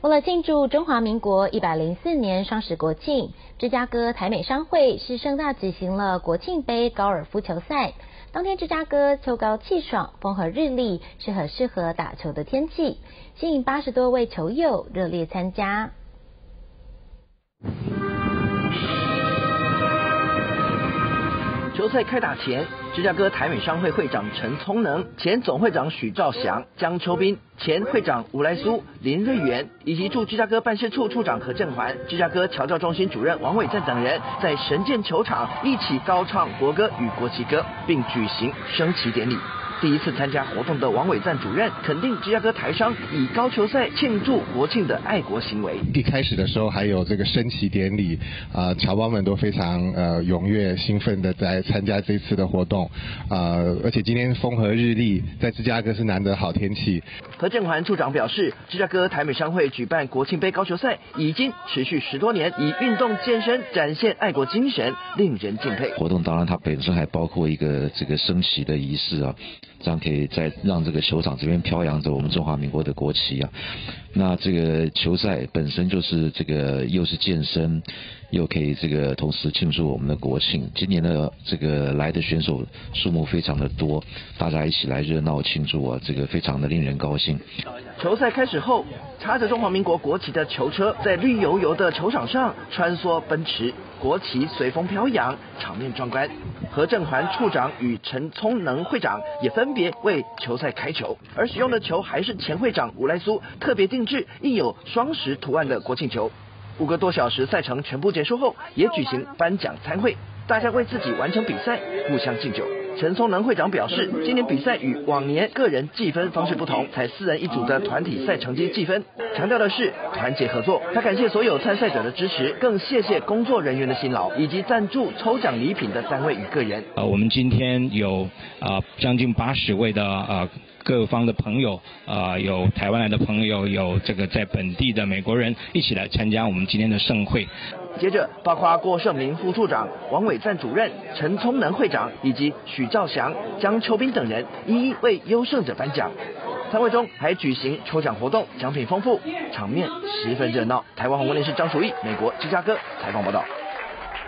为了庆祝中华民国一百零四年双十国庆，芝加哥台美商会是盛大举行了国庆杯高尔夫球赛。当天芝加哥秋高气爽，风和日丽，是很适合打球的天气，吸引八十多位球友热烈参加。赛开打前，芝加哥台美商会会长陈聪能、前总会长许兆祥、江秋斌、前会长吴来苏、林瑞元，以及驻芝加哥办事处处长何振环、芝加哥侨教中心主任王伟正等人，在神剑球场一起高唱国歌与国旗歌，并举行升旗典礼。第一次参加活动的王伟赞主任肯定芝加哥台商以高球赛庆祝国庆的爱国行为。一开始的时候还有这个升旗典礼，啊，侨胞们都非常呃踊跃兴奋的在参加这次的活动，啊，而且今天风和日丽，在芝加哥是难得好天气。何振环处长表示，芝加哥台美商会举办国庆杯高球赛已经持续十多年，以运动健身展现爱国精神，令人敬佩。活动当然它本身还包括一个这个升旗的仪式啊。这样可以在让这个球场这边飘扬着我们中华民国的国旗啊。那这个球赛本身就是这个又是健身，又可以这个同时庆祝我们的国庆。今年的这个来的选手数目非常的多，大家一起来热闹庆祝啊，这个非常的令人高兴。球赛开始后，插着中华民国国旗的球车在绿油油的球场上穿梭奔驰。国旗随风飘扬，场面壮观。何振环处长与陈聪能会长也分别为球赛开球，而使用的球还是前会长吴来苏特别定制、印有双十图案的国庆球。五个多小时赛程全部结束后，也举行颁奖参会，大家为自己完成比赛互相敬酒。陈松能会长表示，今年比赛与往年个人计分方式不同，采四人一组的团体赛成绩计分，强调的是团结合作。他感谢所有参赛者的支持，更谢谢工作人员的辛劳，以及赞助抽奖礼品的单位与个人。呃，我们今天有啊将近八十位的啊各方的朋友啊，有台湾来的朋友，有这个在本地的美国人一起来参加我们今天的盛会。接着，包括郭胜明副处长、王伟赞主任、陈聪能会长以及许兆祥、江秋斌等人，一一为优胜者颁奖。参会中还举行抽奖活动，奖品丰富，场面十分热闹。台湾红光电视张淑义，美国芝加哥采访报道。